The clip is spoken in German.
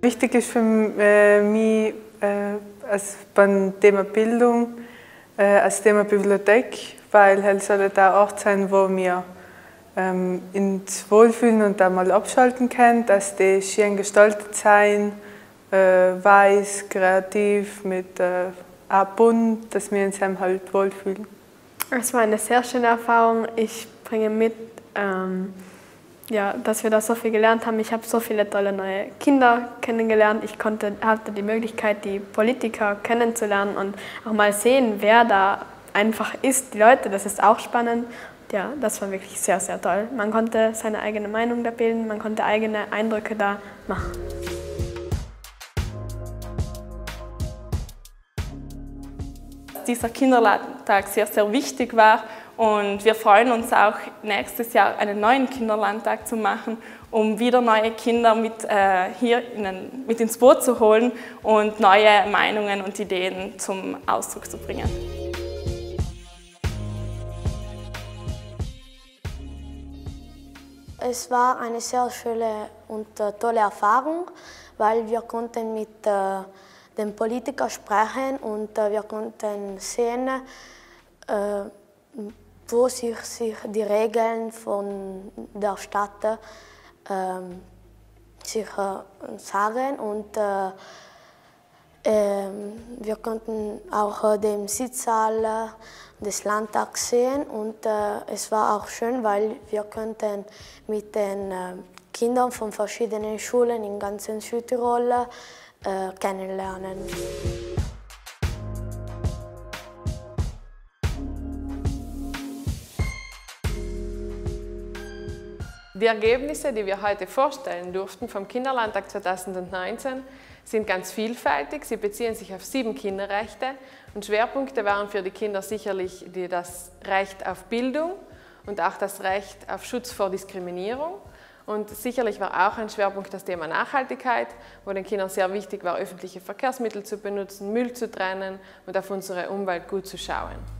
Wichtig ist für äh, mich äh, als beim Thema Bildung, äh, als Thema Bibliothek, weil es soll da ein Ort sein, wo wir ähm, ins Wohlfühlen und einmal abschalten können, dass die schön gestaltet sein, äh, weiß, kreativ, mit äh, auch bunt, dass wir uns halt wohlfühlen. Es war eine sehr schöne Erfahrung. Ich bringe mit, ähm, ja, dass wir da so viel gelernt haben. Ich habe so viele tolle neue Kinder kennengelernt. Ich konnte, hatte die Möglichkeit, die Politiker kennenzulernen und auch mal sehen, wer da einfach ist. Die Leute, das ist auch spannend. Ja, das war wirklich sehr, sehr toll. Man konnte seine eigene Meinung da bilden, man konnte eigene Eindrücke da machen. Dieser Kinderlandtag sehr, sehr wichtig war und wir freuen uns auch, nächstes Jahr einen neuen Kinderlandtag zu machen, um wieder neue Kinder mit, äh, hier in, mit ins Boot zu holen und neue Meinungen und Ideen zum Ausdruck zu bringen. Es war eine sehr schöne und äh, tolle Erfahrung, weil wir konnten mit äh, den Politikern sprechen und äh, wir konnten sehen, äh, wo sich, sich die Regeln von der Stadt ähm, sich äh, sagen und äh, ähm, wir konnten auch äh, den Sitzsaal des Landtags sehen und äh, es war auch schön, weil wir konnten mit den äh, Kindern von verschiedenen Schulen in ganzen Südtirol äh, kennenlernen. Die Ergebnisse, die wir heute vorstellen durften vom Kinderlandtag 2019, sind ganz vielfältig. Sie beziehen sich auf sieben Kinderrechte und Schwerpunkte waren für die Kinder sicherlich das Recht auf Bildung und auch das Recht auf Schutz vor Diskriminierung. Und sicherlich war auch ein Schwerpunkt das Thema Nachhaltigkeit, wo den Kindern sehr wichtig war, öffentliche Verkehrsmittel zu benutzen, Müll zu trennen und auf unsere Umwelt gut zu schauen.